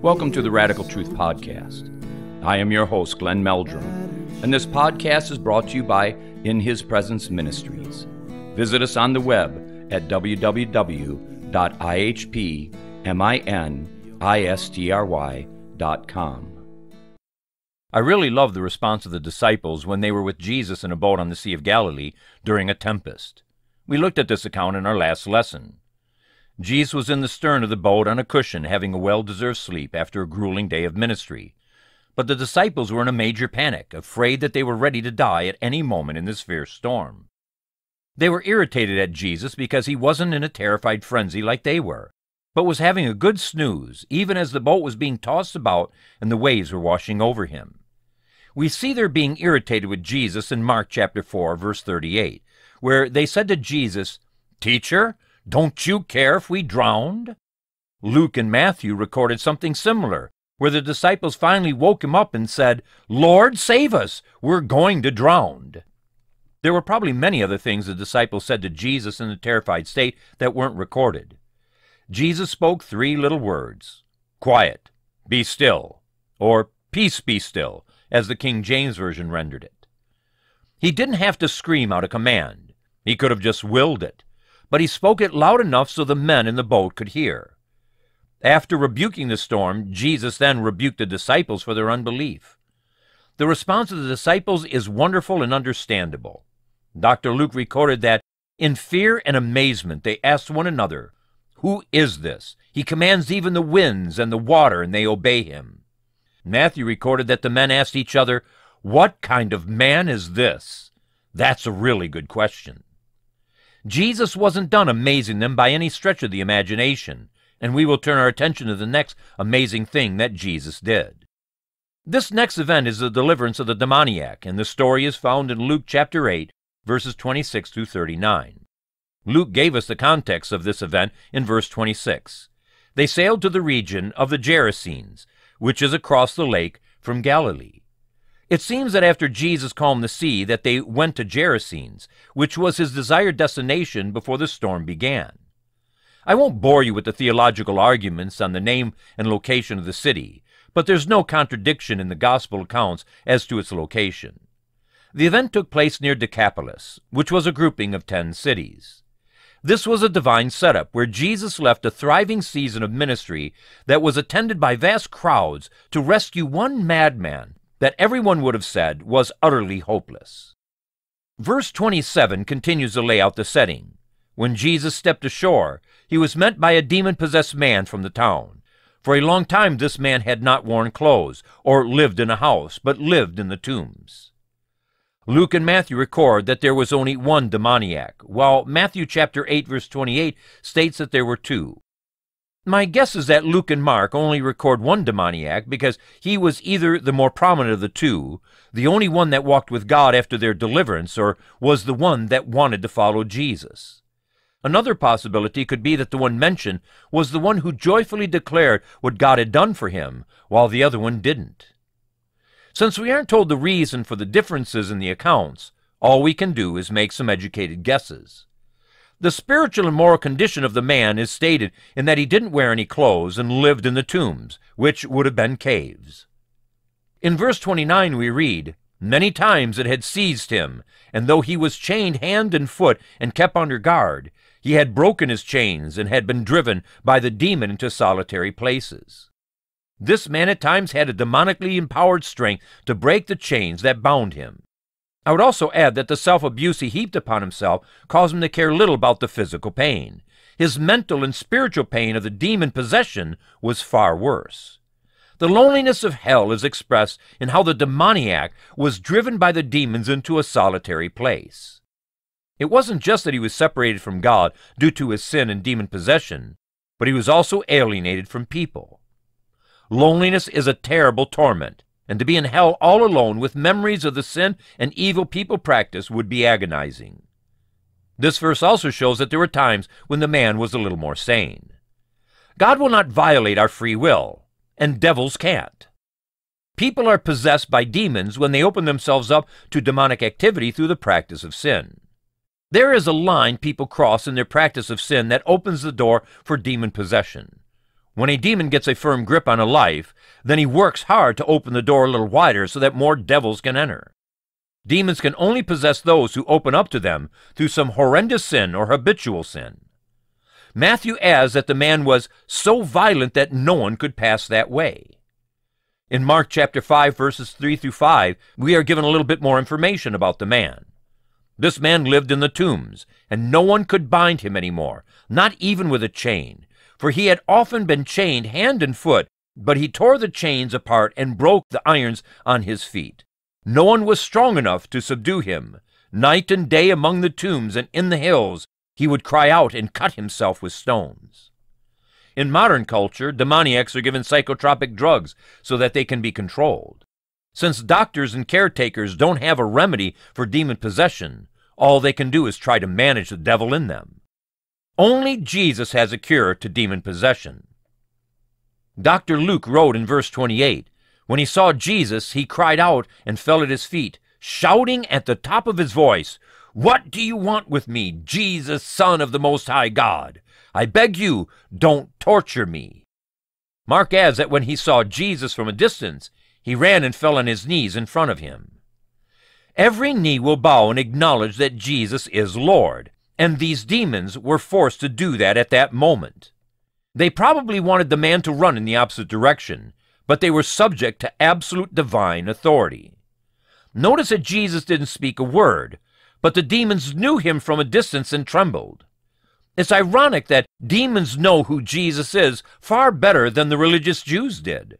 Welcome to the Radical Truth Podcast. I am your host, Glenn Meldrum, and this podcast is brought to you by In His Presence Ministries. Visit us on the web at www.ihpministry.com. I really love the response of the disciples when they were with Jesus in a boat on the Sea of Galilee during a tempest. We looked at this account in our last lesson. Jesus was in the stern of the boat on a cushion having a well-deserved sleep after a grueling day of ministry. But the disciples were in a major panic, afraid that they were ready to die at any moment in this fierce storm. They were irritated at Jesus because he wasn't in a terrified frenzy like they were, but was having a good snooze, even as the boat was being tossed about and the waves were washing over him. We see their being irritated with Jesus in Mark chapter 4, verse 38, where they said to Jesus, Teacher, don't you care if we drowned? Luke and Matthew recorded something similar, where the disciples finally woke him up and said, Lord, save us! We're going to drown. There were probably many other things the disciples said to Jesus in a terrified state that weren't recorded. Jesus spoke three little words quiet, be still, or peace be still, as the King James Version rendered it. He didn't have to scream out a command. He could have just willed it, but he spoke it loud enough so the men in the boat could hear. After rebuking the storm, Jesus then rebuked the disciples for their unbelief. The response of the disciples is wonderful and understandable. Dr. Luke recorded that, in fear and amazement, they asked one another, Who is this? He commands even the winds and the water, and they obey him. Matthew recorded that the men asked each other, What kind of man is this? That's a really good question. Jesus wasn't done amazing them by any stretch of the imagination, and we will turn our attention to the next amazing thing that Jesus did. This next event is the deliverance of the demoniac, and the story is found in Luke chapter 8, verses 26 through 39. Luke gave us the context of this event in verse 26. They sailed to the region of the Gerasenes, which is across the lake from Galilee. It seems that after Jesus calmed the sea that they went to Gerasenes, which was his desired destination before the storm began. I won't bore you with the theological arguments on the name and location of the city, but there's no contradiction in the gospel accounts as to its location. The event took place near Decapolis, which was a grouping of ten cities. This was a divine setup where Jesus left a thriving season of ministry that was attended by vast crowds to rescue one madman that everyone would have said was utterly hopeless. Verse 27 continues to lay out the setting. When Jesus stepped ashore, he was met by a demon possessed man from the town. For a long time this man had not worn clothes or lived in a house, but lived in the tombs. Luke and Matthew record that there was only one demoniac, while Matthew chapter 8 verse 28 states that there were two. My guess is that Luke and Mark only record one demoniac because he was either the more prominent of the two, the only one that walked with God after their deliverance, or was the one that wanted to follow Jesus. Another possibility could be that the one mentioned was the one who joyfully declared what God had done for him, while the other one didn't. Since we aren't told the reason for the differences in the accounts, all we can do is make some educated guesses. The spiritual and moral condition of the man is stated in that he didn't wear any clothes and lived in the tombs, which would have been caves. In verse 29 we read, Many times it had seized him, and though he was chained hand and foot and kept under guard, he had broken his chains and had been driven by the demon into solitary places. This man at times had a demonically empowered strength to break the chains that bound him. I would also add that the self abuse he heaped upon himself caused him to care little about the physical pain. His mental and spiritual pain of the demon possession was far worse. The loneliness of hell is expressed in how the demoniac was driven by the demons into a solitary place. It wasn't just that he was separated from God due to his sin and demon possession, but he was also alienated from people. Loneliness is a terrible torment, and to be in hell all alone with memories of the sin and evil people practice would be agonizing. This verse also shows that there were times when the man was a little more sane. God will not violate our free will, and devils can't. People are possessed by demons when they open themselves up to demonic activity through the practice of sin. There is a line people cross in their practice of sin that opens the door for demon possession. When a demon gets a firm grip on a life, then he works hard to open the door a little wider so that more devils can enter. Demons can only possess those who open up to them through some horrendous sin or habitual sin. Matthew adds that the man was so violent that no one could pass that way. In Mark chapter 5 verses 3 through 5, we are given a little bit more information about the man. This man lived in the tombs, and no one could bind him any more, not even with a chain, for he had often been chained hand and foot, but he tore the chains apart and broke the irons on his feet. No one was strong enough to subdue him. Night and day among the tombs and in the hills, he would cry out and cut himself with stones. In modern culture, demoniacs are given psychotropic drugs so that they can be controlled. Since doctors and caretakers don't have a remedy for demon possession, all they can do is try to manage the devil in them. Only Jesus has a cure to demon possession. Dr. Luke wrote in verse 28 When he saw Jesus, he cried out and fell at his feet, shouting at the top of his voice, What do you want with me, Jesus, Son of the Most High God? I beg you, don't torture me. Mark adds that when he saw Jesus from a distance, he ran and fell on his knees in front of him. Every knee will bow and acknowledge that Jesus is Lord, and these demons were forced to do that at that moment. They probably wanted the man to run in the opposite direction, but they were subject to absolute divine authority. Notice that Jesus didn't speak a word, but the demons knew him from a distance and trembled. It's ironic that demons know who Jesus is far better than the religious Jews did.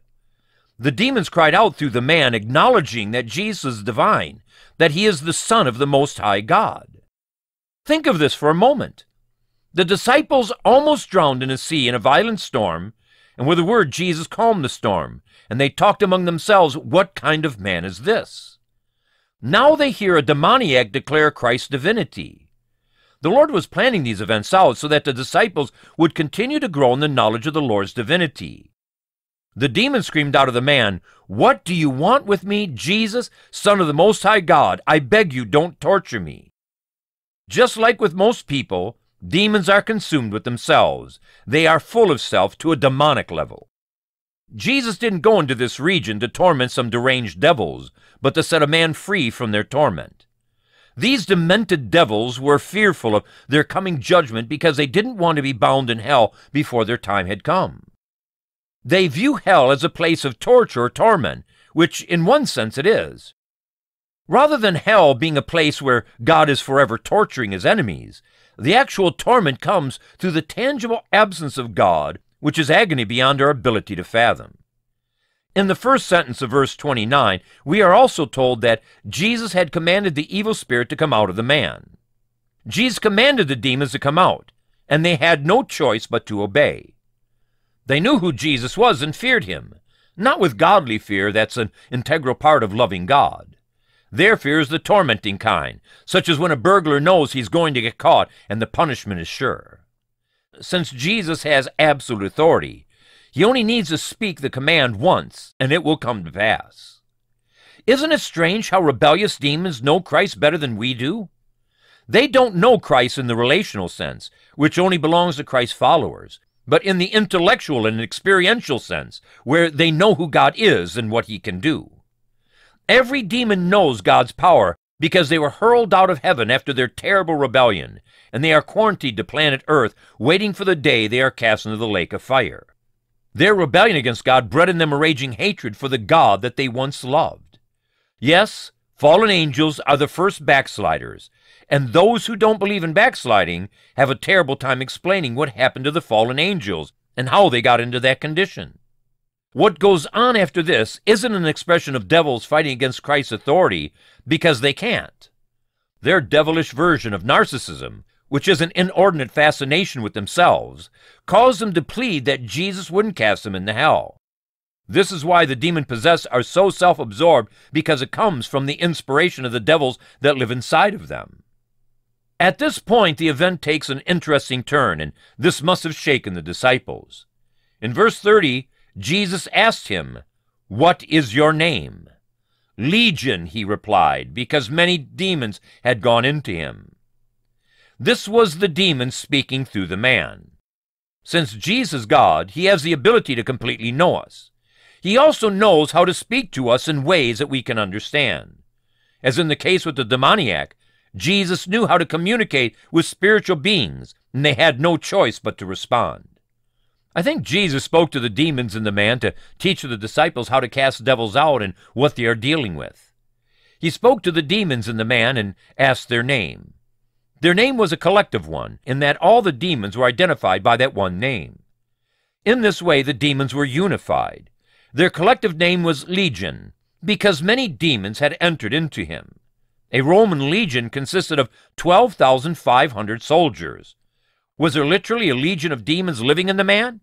The demons cried out through the man, acknowledging that Jesus is divine, that he is the Son of the Most High God. Think of this for a moment. The disciples almost drowned in a sea in a violent storm, and with a word Jesus calmed the storm, and they talked among themselves, What kind of man is this? Now they hear a demoniac declare Christ's divinity. The Lord was planning these events out so that the disciples would continue to grow in the knowledge of the Lord's divinity. The demon screamed out of the man, What do you want with me, Jesus, Son of the Most High God? I beg you, don't torture me. Just like with most people, demons are consumed with themselves. They are full of self to a demonic level. Jesus didn't go into this region to torment some deranged devils, but to set a man free from their torment. These demented devils were fearful of their coming judgment because they didn't want to be bound in hell before their time had come. They view hell as a place of torture or torment, which in one sense it is. Rather than hell being a place where God is forever torturing his enemies, the actual torment comes through the tangible absence of God, which is agony beyond our ability to fathom. In the first sentence of verse 29, we are also told that Jesus had commanded the evil spirit to come out of the man. Jesus commanded the demons to come out, and they had no choice but to obey. They knew who Jesus was and feared him, not with godly fear that's an integral part of loving God. Their fear is the tormenting kind, such as when a burglar knows he's going to get caught and the punishment is sure. Since Jesus has absolute authority, he only needs to speak the command once, and it will come to pass. Isn't it strange how rebellious demons know Christ better than we do? They don't know Christ in the relational sense, which only belongs to Christ's followers, but in the intellectual and experiential sense, where they know who God is and what he can do. Every demon knows God's power because they were hurled out of heaven after their terrible rebellion, and they are quarantined to planet Earth, waiting for the day they are cast into the lake of fire. Their rebellion against God bred in them a raging hatred for the God that they once loved. Yes, fallen angels are the first backsliders, and those who don't believe in backsliding have a terrible time explaining what happened to the fallen angels and how they got into that condition. What goes on after this isn't an expression of devils fighting against Christ's authority because they can't. Their devilish version of narcissism, which is an inordinate fascination with themselves, caused them to plead that Jesus wouldn't cast them into hell. This is why the demon possessed are so self absorbed because it comes from the inspiration of the devils that live inside of them. At this point, the event takes an interesting turn, and this must have shaken the disciples. In verse 30, Jesus asked him, What is your name? Legion, he replied, because many demons had gone into him. This was the demon speaking through the man. Since Jesus God, he has the ability to completely know us. He also knows how to speak to us in ways that we can understand. As in the case with the demoniac, Jesus knew how to communicate with spiritual beings, and they had no choice but to respond. I think Jesus spoke to the demons in the man to teach the disciples how to cast devils out and what they are dealing with. He spoke to the demons in the man and asked their name. Their name was a collective one, in that all the demons were identified by that one name. In this way, the demons were unified. Their collective name was Legion, because many demons had entered into him. A Roman legion consisted of 12,500 soldiers. Was there literally a legion of demons living in the man?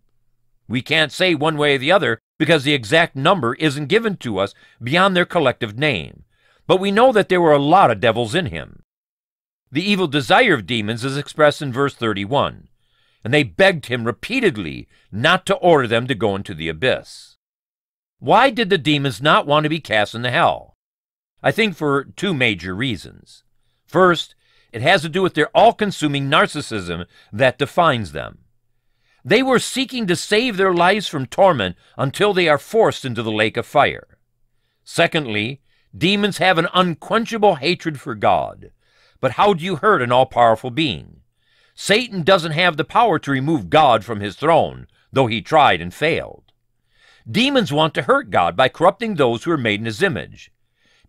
We can't say one way or the other because the exact number isn't given to us beyond their collective name. But we know that there were a lot of devils in him. The evil desire of demons is expressed in verse 31. And they begged him repeatedly not to order them to go into the abyss. Why did the demons not want to be cast into hell? I think for two major reasons. First, it has to do with their all consuming narcissism that defines them. They were seeking to save their lives from torment until they are forced into the lake of fire. Secondly, demons have an unquenchable hatred for God. But how do you hurt an all powerful being? Satan doesn't have the power to remove God from his throne, though he tried and failed. Demons want to hurt God by corrupting those who are made in his image.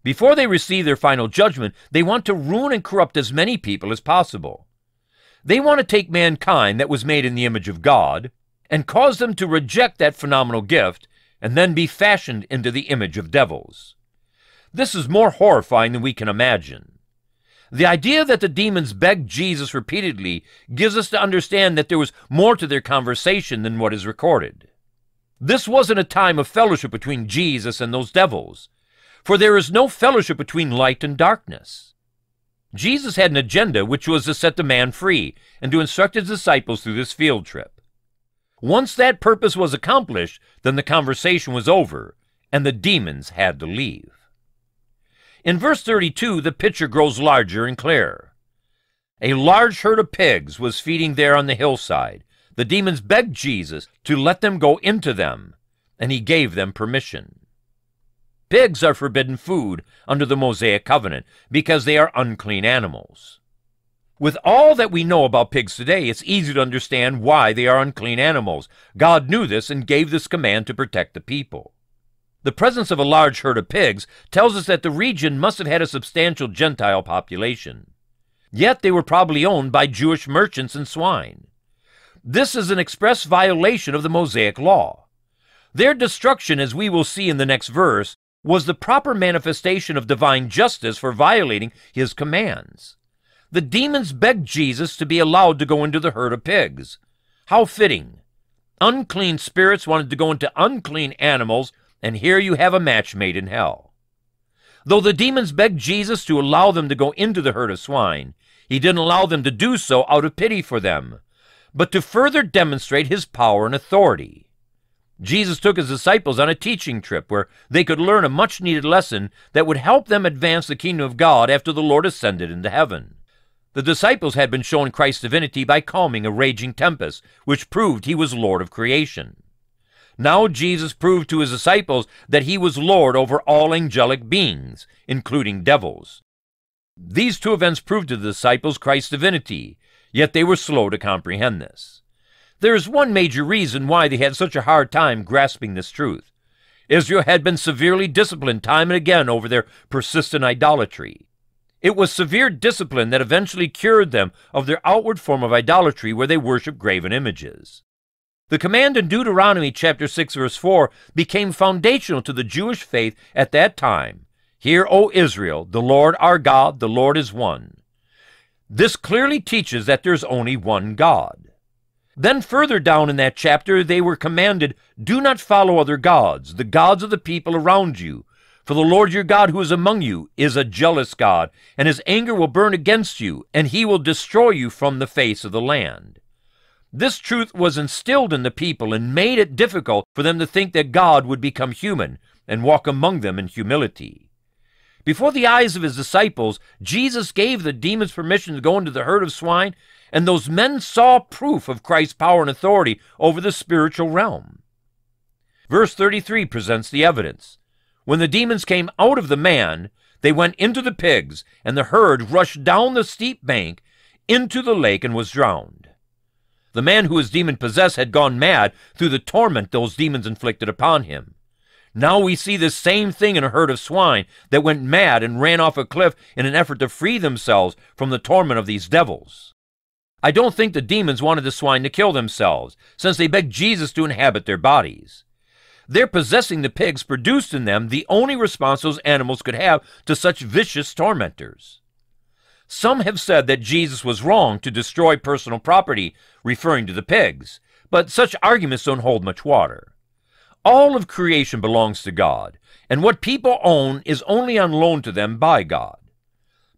Before they receive their final judgment, they want to ruin and corrupt as many people as possible. They want to take mankind that was made in the image of God and cause them to reject that phenomenal gift and then be fashioned into the image of devils. This is more horrifying than we can imagine. The idea that the demons begged Jesus repeatedly gives us to understand that there was more to their conversation than what is recorded. This wasn't a time of fellowship between Jesus and those devils, for there is no fellowship between light and darkness. Jesus had an agenda which was to set the man free and to instruct his disciples through this field trip. Once that purpose was accomplished, then the conversation was over, and the demons had to leave. In verse 32, the picture grows larger and clearer. A large herd of pigs was feeding there on the hillside, the demons begged Jesus to let them go into them, and he gave them permission. Pigs are forbidden food under the Mosaic covenant because they are unclean animals. With all that we know about pigs today, it's easy to understand why they are unclean animals. God knew this and gave this command to protect the people. The presence of a large herd of pigs tells us that the region must have had a substantial Gentile population. Yet they were probably owned by Jewish merchants and swine. This is an express violation of the Mosaic law. Their destruction, as we will see in the next verse, was the proper manifestation of divine justice for violating his commands. The demons begged Jesus to be allowed to go into the herd of pigs. How fitting! Unclean spirits wanted to go into unclean animals, and here you have a match made in hell. Though the demons begged Jesus to allow them to go into the herd of swine, he didn't allow them to do so out of pity for them but to further demonstrate his power and authority. Jesus took his disciples on a teaching trip where they could learn a much needed lesson that would help them advance the kingdom of God after the Lord ascended into heaven. The disciples had been shown Christ's divinity by calming a raging tempest, which proved he was Lord of creation. Now Jesus proved to his disciples that he was Lord over all angelic beings, including devils. These two events proved to the disciples Christ's divinity, Yet they were slow to comprehend this. There is one major reason why they had such a hard time grasping this truth. Israel had been severely disciplined time and again over their persistent idolatry. It was severe discipline that eventually cured them of their outward form of idolatry where they worshiped graven images. The command in Deuteronomy chapter 6 verse 4 became foundational to the Jewish faith at that time. Hear, O Israel, the Lord our God, the Lord is one. This clearly teaches that there's only one God. Then further down in that chapter, they were commanded, Do not follow other gods, the gods of the people around you. For the Lord your God who is among you is a jealous God, and his anger will burn against you, and he will destroy you from the face of the land. This truth was instilled in the people and made it difficult for them to think that God would become human and walk among them in humility. Before the eyes of his disciples, Jesus gave the demons permission to go into the herd of swine, and those men saw proof of Christ's power and authority over the spiritual realm. Verse 33 presents the evidence. When the demons came out of the man, they went into the pigs, and the herd rushed down the steep bank into the lake and was drowned. The man who was demon possessed had gone mad through the torment those demons inflicted upon him. Now we see the same thing in a herd of swine that went mad and ran off a cliff in an effort to free themselves from the torment of these devils. I don't think the demons wanted the swine to kill themselves, since they begged Jesus to inhabit their bodies. Their possessing the pigs produced in them the only response those animals could have to such vicious tormentors. Some have said that Jesus was wrong to destroy personal property, referring to the pigs, but such arguments don't hold much water. All of creation belongs to God, and what people own is only on loan to them by God.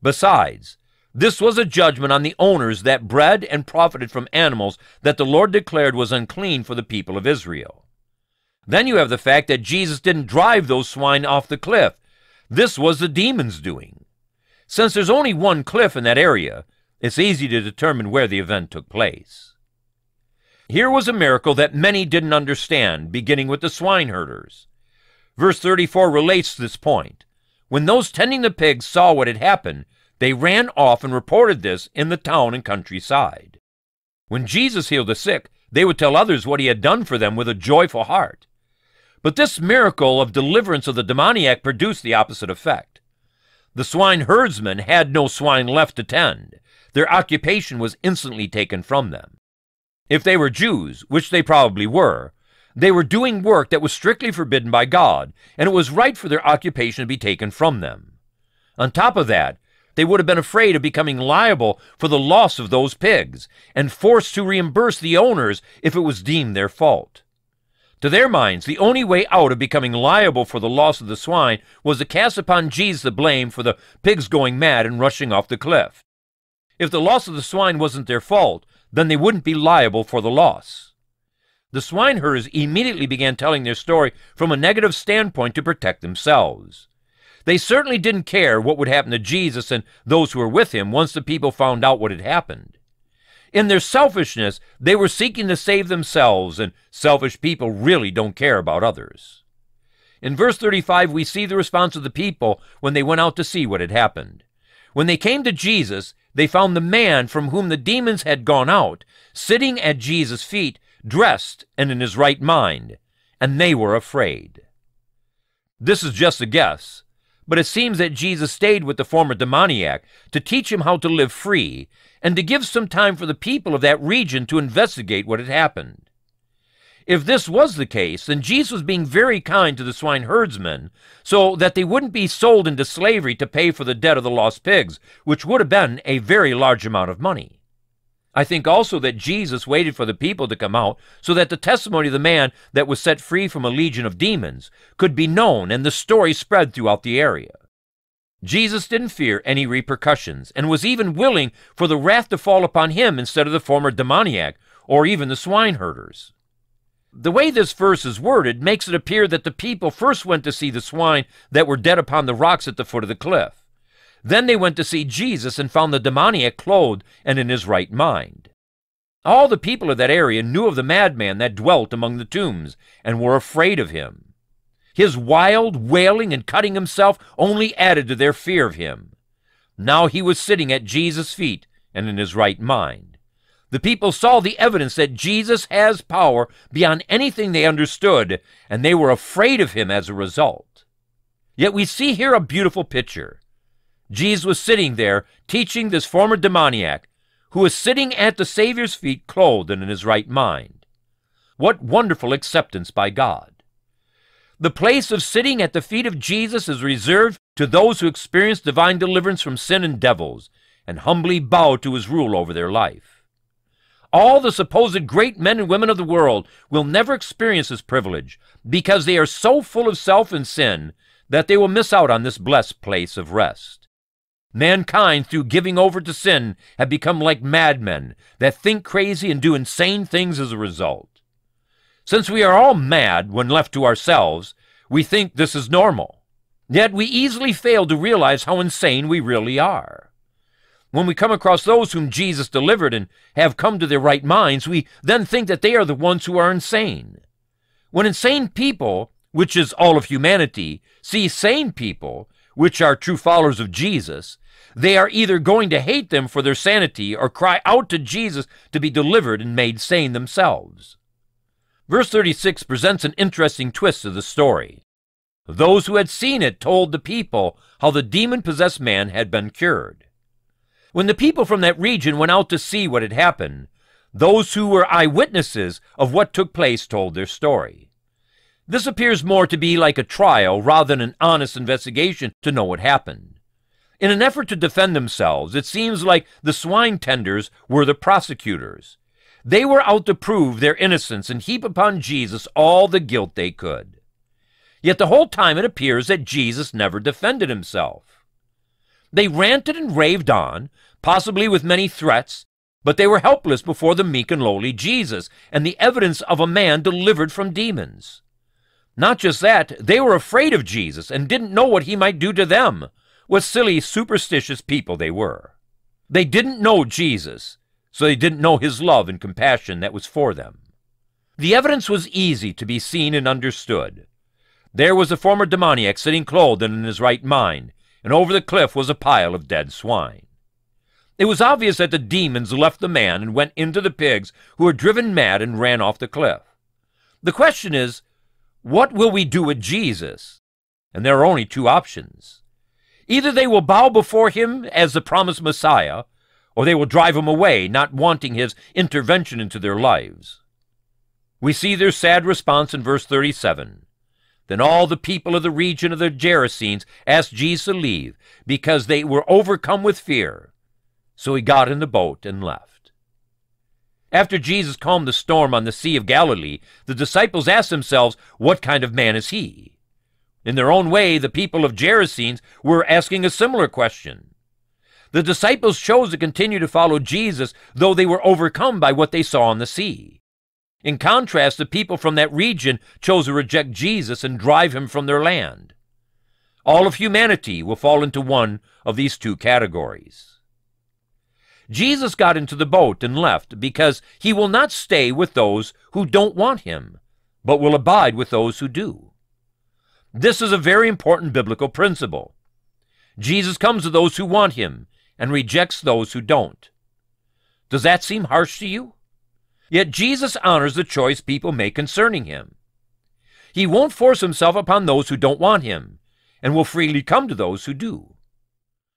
Besides, this was a judgment on the owners that bred and profited from animals that the Lord declared was unclean for the people of Israel. Then you have the fact that Jesus didn't drive those swine off the cliff. This was the demons doing. Since there's only one cliff in that area, it's easy to determine where the event took place. Here was a miracle that many didn't understand, beginning with the swineherders. Verse 34 relates this point. When those tending the pigs saw what had happened, they ran off and reported this in the town and countryside. When Jesus healed the sick, they would tell others what he had done for them with a joyful heart. But this miracle of deliverance of the demoniac produced the opposite effect. The swine herdsmen had no swine left to tend. Their occupation was instantly taken from them. If they were Jews, which they probably were, they were doing work that was strictly forbidden by God, and it was right for their occupation to be taken from them. On top of that, they would have been afraid of becoming liable for the loss of those pigs, and forced to reimburse the owners if it was deemed their fault. To their minds, the only way out of becoming liable for the loss of the swine was to cast upon Jesus the blame for the pigs going mad and rushing off the cliff. If the loss of the swine wasn't their fault, then they wouldn't be liable for the loss. The swineherders immediately began telling their story from a negative standpoint to protect themselves. They certainly didn't care what would happen to Jesus and those who were with him once the people found out what had happened. In their selfishness, they were seeking to save themselves, and selfish people really don't care about others. In verse 35, we see the response of the people when they went out to see what had happened. When they came to Jesus, they found the man from whom the demons had gone out sitting at Jesus' feet, dressed and in his right mind, and they were afraid. This is just a guess, but it seems that Jesus stayed with the former demoniac to teach him how to live free and to give some time for the people of that region to investigate what had happened. If this was the case, then Jesus was being very kind to the swine herdsmen so that they wouldn't be sold into slavery to pay for the debt of the lost pigs, which would have been a very large amount of money. I think also that Jesus waited for the people to come out so that the testimony of the man that was set free from a legion of demons could be known and the story spread throughout the area. Jesus didn't fear any repercussions and was even willing for the wrath to fall upon him instead of the former demoniac or even the swineherders. The way this verse is worded makes it appear that the people first went to see the swine that were dead upon the rocks at the foot of the cliff. Then they went to see Jesus and found the demoniac clothed and in his right mind. All the people of that area knew of the madman that dwelt among the tombs and were afraid of him. His wild wailing and cutting himself only added to their fear of him. Now he was sitting at Jesus' feet and in his right mind. The people saw the evidence that Jesus has power beyond anything they understood, and they were afraid of him as a result. Yet we see here a beautiful picture. Jesus was sitting there teaching this former demoniac, who was sitting at the Savior's feet clothed and in his right mind. What wonderful acceptance by God. The place of sitting at the feet of Jesus is reserved to those who experience divine deliverance from sin and devils and humbly bow to his rule over their life. All the supposed great men and women of the world will never experience this privilege because they are so full of self and sin that they will miss out on this blessed place of rest. Mankind, through giving over to sin, have become like madmen that think crazy and do insane things as a result. Since we are all mad when left to ourselves, we think this is normal. Yet we easily fail to realize how insane we really are. When we come across those whom Jesus delivered and have come to their right minds, we then think that they are the ones who are insane. When insane people, which is all of humanity, see sane people, which are true followers of Jesus, they are either going to hate them for their sanity or cry out to Jesus to be delivered and made sane themselves. Verse 36 presents an interesting twist to the story. Those who had seen it told the people how the demon possessed man had been cured. When the people from that region went out to see what had happened, those who were eyewitnesses of what took place told their story. This appears more to be like a trial rather than an honest investigation to know what happened. In an effort to defend themselves, it seems like the swine tenders were the prosecutors. They were out to prove their innocence and heap upon Jesus all the guilt they could. Yet the whole time it appears that Jesus never defended himself. They ranted and raved on, possibly with many threats, but they were helpless before the meek and lowly Jesus and the evidence of a man delivered from demons. Not just that, they were afraid of Jesus and didn't know what he might do to them. What silly, superstitious people they were. They didn't know Jesus, so they didn't know his love and compassion that was for them. The evidence was easy to be seen and understood. There was a former demoniac sitting clothed and in his right mind, and over the cliff was a pile of dead swine. It was obvious that the demons left the man and went into the pigs, who were driven mad and ran off the cliff. The question is, what will we do with Jesus? And there are only two options. Either they will bow before him as the promised Messiah, or they will drive him away, not wanting his intervention into their lives. We see their sad response in verse 37. Then all the people of the region of the Gerasenes asked Jesus to leave, because they were overcome with fear. So he got in the boat and left. After Jesus calmed the storm on the Sea of Galilee, the disciples asked themselves, What kind of man is he? In their own way, the people of Gerasenes were asking a similar question. The disciples chose to continue to follow Jesus, though they were overcome by what they saw on the sea. In contrast, the people from that region chose to reject Jesus and drive him from their land. All of humanity will fall into one of these two categories. Jesus got into the boat and left because he will not stay with those who don't want him, but will abide with those who do. This is a very important biblical principle. Jesus comes to those who want him and rejects those who don't. Does that seem harsh to you? Yet Jesus honors the choice people make concerning him. He won't force himself upon those who don't want him, and will freely come to those who do.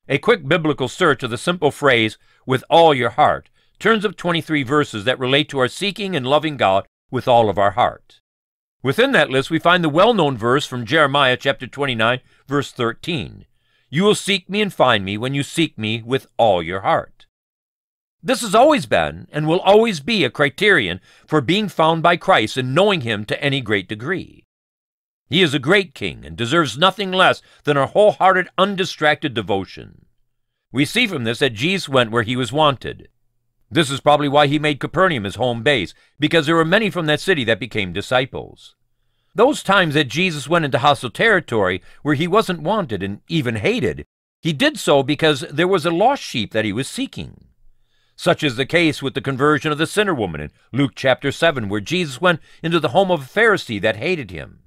A quick biblical search of the simple phrase, with all your heart, turns up 23 verses that relate to our seeking and loving God with all of our heart. Within that list, we find the well-known verse from Jeremiah chapter 29, verse 13. You will seek me and find me when you seek me with all your heart. This has always been and will always be a criterion for being found by Christ and knowing him to any great degree. He is a great king and deserves nothing less than our wholehearted, undistracted devotion. We see from this that Jesus went where he was wanted. This is probably why he made Capernaum his home base, because there were many from that city that became disciples. Those times that Jesus went into hostile territory where he wasn't wanted and even hated, he did so because there was a lost sheep that he was seeking. Such is the case with the conversion of the sinner woman in Luke chapter 7, where Jesus went into the home of a Pharisee that hated him.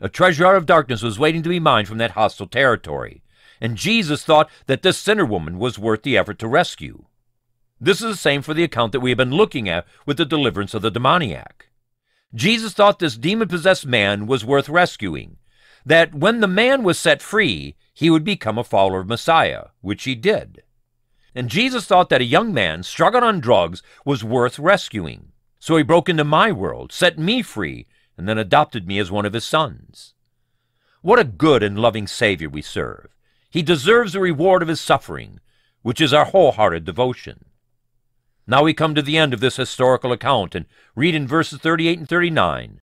A treasure out of darkness was waiting to be mined from that hostile territory, and Jesus thought that this sinner woman was worth the effort to rescue. This is the same for the account that we have been looking at with the deliverance of the demoniac. Jesus thought this demon-possessed man was worth rescuing, that when the man was set free, he would become a follower of Messiah, which he did and Jesus thought that a young man struggling on drugs was worth rescuing. So he broke into my world, set me free, and then adopted me as one of his sons. What a good and loving Savior we serve. He deserves the reward of his suffering, which is our wholehearted devotion. Now we come to the end of this historical account and read in verses 38 and 39.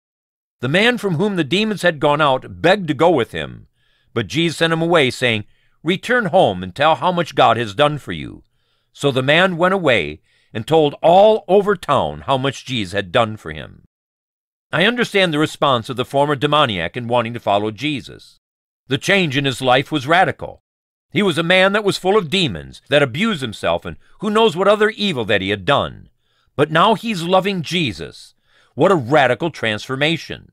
The man from whom the demons had gone out begged to go with him, but Jesus sent him away, saying, Return home and tell how much God has done for you. So the man went away and told all over town how much Jesus had done for him. I understand the response of the former demoniac in wanting to follow Jesus. The change in his life was radical. He was a man that was full of demons, that abused himself, and who knows what other evil that he had done. But now he's loving Jesus. What a radical transformation.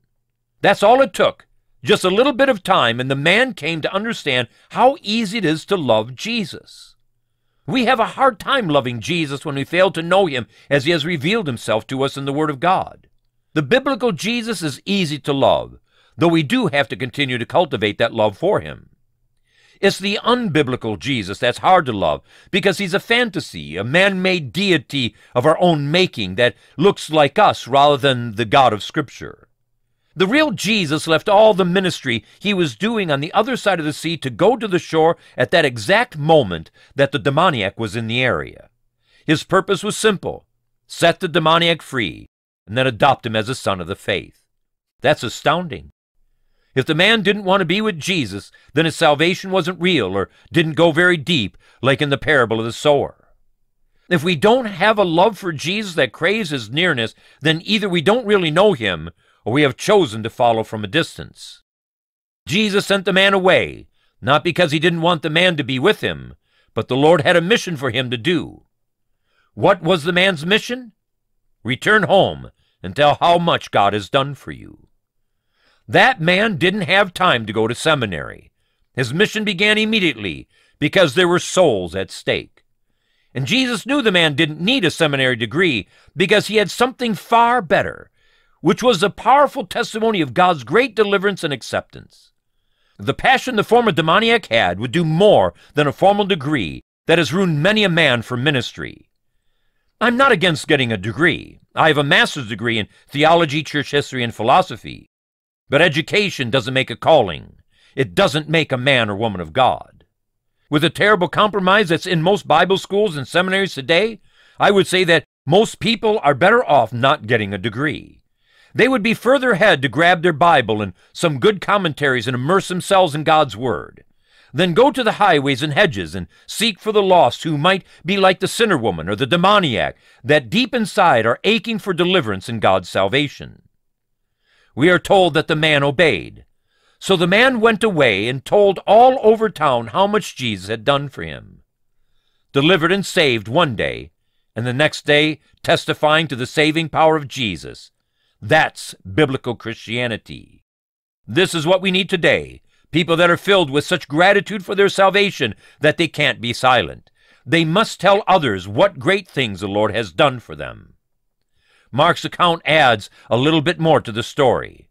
That's all it took. Just a little bit of time, and the man came to understand how easy it is to love Jesus. We have a hard time loving Jesus when we fail to know him as he has revealed himself to us in the Word of God. The biblical Jesus is easy to love, though we do have to continue to cultivate that love for him. It's the unbiblical Jesus that's hard to love because he's a fantasy, a man made deity of our own making that looks like us rather than the God of Scripture. The real Jesus left all the ministry he was doing on the other side of the sea to go to the shore at that exact moment that the demoniac was in the area. His purpose was simple set the demoniac free and then adopt him as a son of the faith. That's astounding. If the man didn't want to be with Jesus, then his salvation wasn't real or didn't go very deep, like in the parable of the sower. If we don't have a love for Jesus that craves his nearness, then either we don't really know him or we have chosen to follow from a distance. Jesus sent the man away, not because he didn't want the man to be with him, but the Lord had a mission for him to do. What was the man's mission? Return home and tell how much God has done for you. That man didn't have time to go to seminary. His mission began immediately because there were souls at stake. And Jesus knew the man didn't need a seminary degree because he had something far better, which was the powerful testimony of God's great deliverance and acceptance. The passion the former demoniac had would do more than a formal degree that has ruined many a man for ministry. I'm not against getting a degree. I have a master's degree in theology, church history, and philosophy. But education doesn't make a calling. It doesn't make a man or woman of God. With the terrible compromise that's in most Bible schools and seminaries today, I would say that most people are better off not getting a degree. They would be further ahead to grab their Bible and some good commentaries and immerse themselves in God's Word. Then go to the highways and hedges and seek for the lost who might be like the sinner woman or the demoniac that deep inside are aching for deliverance and God's salvation we are told that the man obeyed. So the man went away and told all over town how much Jesus had done for him. Delivered and saved one day, and the next day testifying to the saving power of Jesus. That's biblical Christianity. This is what we need today people that are filled with such gratitude for their salvation that they can't be silent. They must tell others what great things the Lord has done for them. Mark's account adds a little bit more to the story.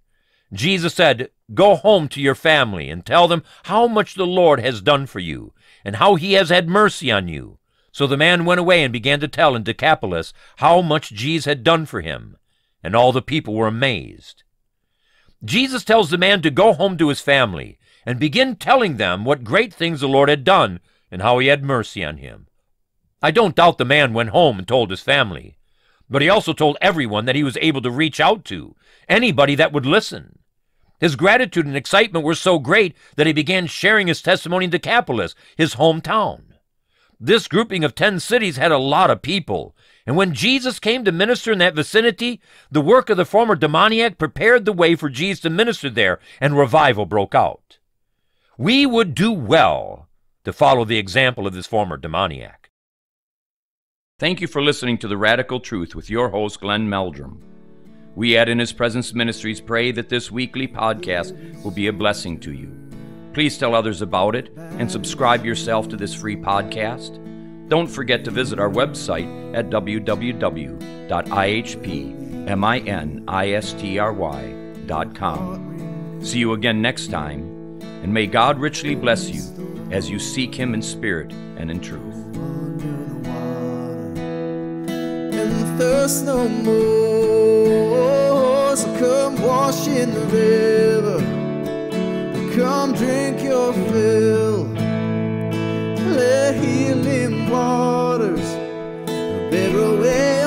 Jesus said, Go home to your family and tell them how much the Lord has done for you, and how he has had mercy on you. So the man went away and began to tell in Decapolis how much Jesus had done for him, and all the people were amazed. Jesus tells the man to go home to his family and begin telling them what great things the Lord had done and how he had mercy on him. I don't doubt the man went home and told his family. But he also told everyone that he was able to reach out to, anybody that would listen. His gratitude and excitement were so great that he began sharing his testimony in Decapolis, his hometown. This grouping of ten cities had a lot of people, and when Jesus came to minister in that vicinity, the work of the former demoniac prepared the way for Jesus to minister there, and revival broke out. We would do well to follow the example of this former demoniac. Thank you for listening to The Radical Truth with your host, Glenn Meldrum. We at In His Presence Ministries pray that this weekly podcast will be a blessing to you. Please tell others about it and subscribe yourself to this free podcast. Don't forget to visit our website at www.ihpministry.com. See you again next time, and may God richly bless you as you seek Him in spirit and in truth. thirst no more. So come wash in the river, come drink your fill the healing waters, the better way.